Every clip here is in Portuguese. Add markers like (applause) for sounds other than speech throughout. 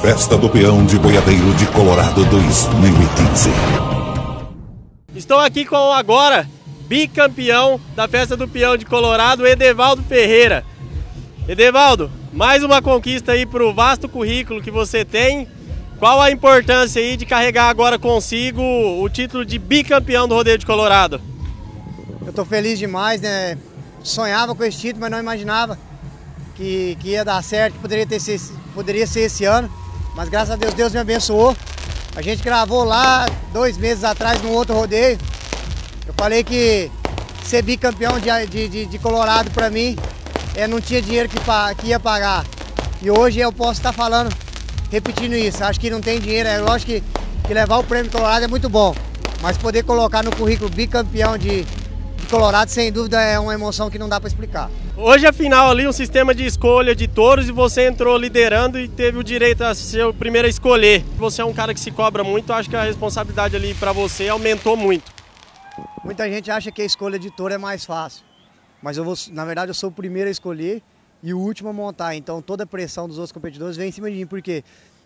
Festa do Peão de Boiadeiro de Colorado 2015. Estou aqui com agora bicampeão da Festa do Peão de Colorado, Edevaldo Ferreira. Edevaldo, mais uma conquista aí para o vasto currículo que você tem. Qual a importância aí de carregar agora consigo o título de bicampeão do Rodeio de Colorado? Eu estou feliz demais, né? Sonhava com esse título, mas não imaginava que, que ia dar certo, que poderia, ter, poderia ser esse ano. Mas graças a Deus, Deus me abençoou. A gente gravou lá dois meses atrás num outro rodeio. Eu falei que ser bicampeão de, de, de Colorado para mim é, não tinha dinheiro que, que ia pagar. E hoje eu posso estar falando, repetindo isso. Acho que não tem dinheiro, é lógico que, que levar o prêmio Colorado é muito bom. Mas poder colocar no currículo bicampeão de, Colorado, sem dúvida, é uma emoção que não dá para explicar. Hoje, afinal, ali um sistema de escolha de touros e você entrou liderando e teve o direito a ser o primeiro a escolher. Você é um cara que se cobra muito, acho que a responsabilidade ali para você aumentou muito. Muita gente acha que a escolha de touro é mais fácil, mas eu vou, na verdade eu sou o primeiro a escolher e o último a montar, então toda a pressão dos outros competidores vem em cima de mim, porque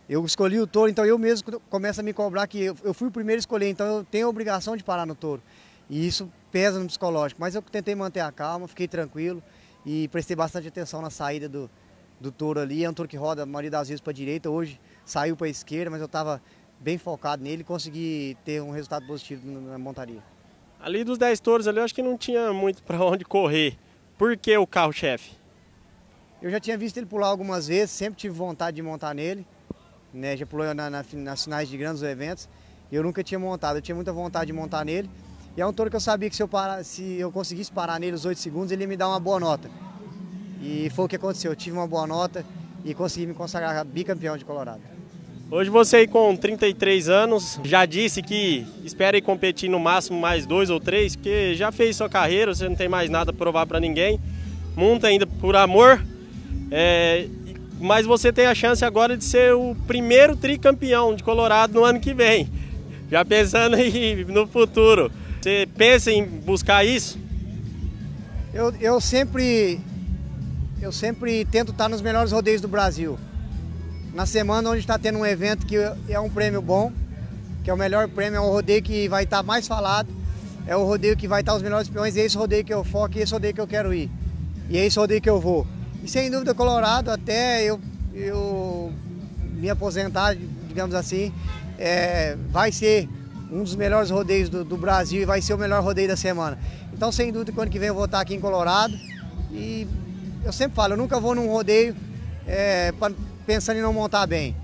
eu escolhi o touro, então eu mesmo começo a me cobrar que eu fui o primeiro a escolher, então eu tenho a obrigação de parar no touro. E isso pesa no psicológico. Mas eu tentei manter a calma, fiquei tranquilo e prestei bastante atenção na saída do, do touro ali. É um touro que roda a maioria das vezes para a direita, hoje saiu para a esquerda, mas eu estava bem focado nele e consegui ter um resultado positivo na montaria. Ali dos 10 touros ali, eu acho que não tinha muito para onde correr. Por que o carro-chefe? Eu já tinha visto ele pular algumas vezes, sempre tive vontade de montar nele. Né, já pulou na, na, nas finais de grandes eventos. E eu nunca tinha montado, eu tinha muita vontade de montar nele. E é um touro que eu sabia que se eu, parar, se eu conseguisse parar nele os 8 segundos, ele ia me dar uma boa nota. E foi o que aconteceu, eu tive uma boa nota e consegui me consagrar bicampeão de Colorado. Hoje você aí com 33 anos, já disse que espera ir competir no máximo mais dois ou três, porque já fez sua carreira, você não tem mais nada a provar para ninguém. Monta ainda por amor, é, mas você tem a chance agora de ser o primeiro tricampeão de Colorado no ano que vem. Já pensando aí no futuro. Você pensa em buscar isso? Eu, eu sempre eu sempre tento estar nos melhores rodeios do Brasil. Na semana onde está tendo um evento que é um prêmio bom, que é o melhor prêmio, é um rodeio que vai estar mais falado, é o rodeio que vai estar os melhores peões, é esse rodeio que eu foco é esse rodeio que eu quero ir. E é esse rodeio que eu vou. E sem dúvida Colorado, até eu, eu me aposentar, digamos assim, é, vai ser um dos melhores rodeios do, do, Brasil e vai ser o melhor rodeio da semana. Então, sem dúvida, quando que vem eu vou estar aqui em Colorado. E eu sempre falo, eu nunca vou num rodeio é, pensando em não montar bem.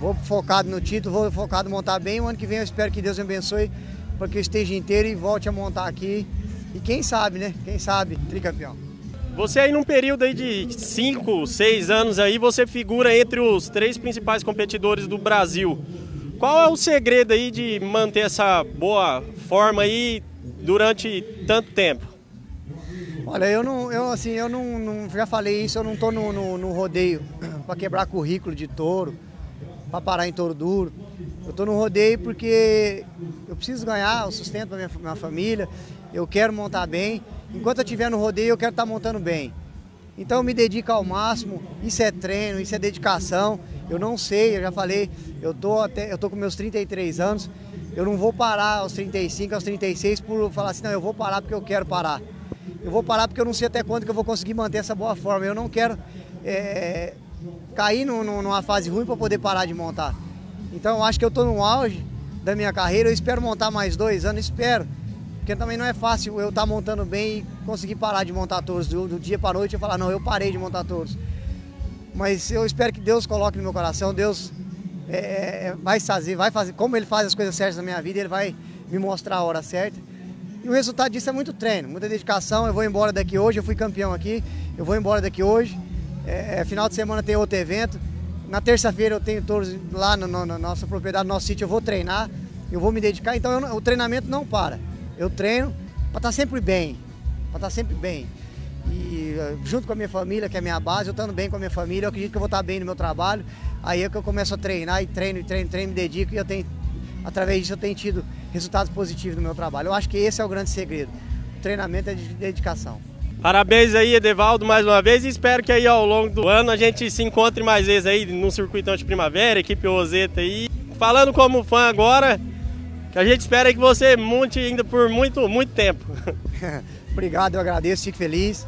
Vou focado no título, vou focado em montar bem. O ano que vem eu espero que Deus me abençoe para que eu esteja inteiro e volte a montar aqui. E quem sabe, né? Quem sabe, tricampeão. Você aí num período aí de 5, 6 anos aí, você figura entre os três principais competidores do Brasil. Qual é o segredo aí de manter essa boa forma aí durante tanto tempo? Olha, eu não, eu assim, eu não, não já falei isso, eu não estou no, no, no, rodeio (clears throat) para quebrar currículo de touro, para parar em touro duro. Eu estou no rodeio porque eu preciso ganhar o sustento da minha, minha família, eu quero montar bem. Enquanto eu estiver no rodeio, eu quero estar tá montando bem. Então eu me dedico ao máximo, isso é treino, isso é dedicação. Eu não sei, eu já falei, eu tô até, eu tô com meus 33 anos, eu não vou parar aos 35, aos 36 por falar assim, não, eu vou parar porque eu quero parar. Eu vou parar porque eu não sei até quando que eu vou conseguir manter essa boa forma. Eu não quero é, cair no, no, numa fase ruim para poder parar de montar. Então eu acho que eu estou no auge da minha carreira, eu espero montar mais dois anos, espero. Porque também não é fácil eu estar tá montando bem e conseguir parar de montar touros do, do dia para noite e falar, não, eu parei de montar touros. Mas eu espero que Deus coloque no meu coração, Deus é, é, vai fazer, vai fazer, como Ele faz as coisas certas na minha vida, Ele vai me mostrar a hora certa. E o resultado disso é muito treino, muita dedicação. Eu vou embora daqui hoje, eu fui campeão aqui, eu vou embora daqui hoje. É, é final de semana tem outro evento. Na terça-feira eu tenho todos lá no, no, na nossa propriedade, no nosso sítio, eu vou treinar, eu vou me dedicar. Então eu, o treinamento não para. Eu treino para estar tá sempre bem, para estar tá sempre bem. E eh, junto com a minha família, que é a minha base, eu estando bem com a minha família, eu acredito que eu vou estar bem no meu trabalho. Aí é que eu começo a treinar e treino, e treino, treino, me dedico e eu tenho, através disso eu tenho tido resultados positivos no meu trabalho. Eu acho que esse é o grande segredo. O treinamento é de dedicação. Parabéns aí, Edevaldo, mais uma vez e espero que aí ao longo do ano a gente se encontre mais vezes aí no circuitão de primavera, equipe Roseta aí. Falando como fã agora, que a gente espera que você monte ainda por muito, muito tempo. (laughs) Obrigado, eu agradeço, fico feliz.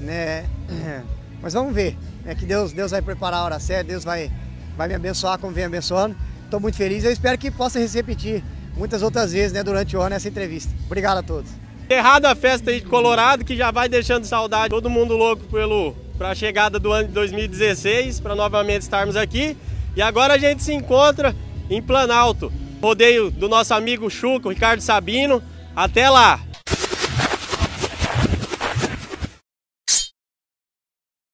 Né? (clears throat) Mas vamos ver, é que Deus, Deus vai preparar a hora certa, Deus vai, vai me abençoar como vem abençoando. Estou muito feliz, eu espero que possa repetir muitas outras vezes né, durante o ano essa entrevista. Obrigado a todos. Errada a festa aí de Colorado, que já vai deixando saudade todo mundo louco pelo para a chegada do ano de 2016, para novamente estarmos aqui. E agora a gente se encontra em Planalto. Rodeio do nosso amigo Chuco, Ricardo Sabino. Até lá!